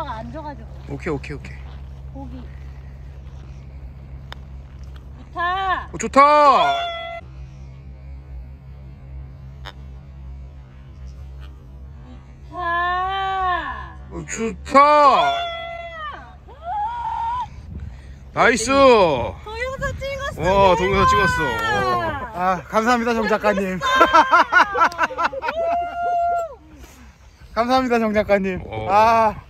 오빠가 앉아가지고 오케이 오케이 오케이 고기. 좋다. 어, 좋다 좋다. 어, 좋다 nice 동영상 찍었어. 와 동영상 찍었어 아 감사합니다 정 작가님 아, 감사합니다 정 작가님 오. 아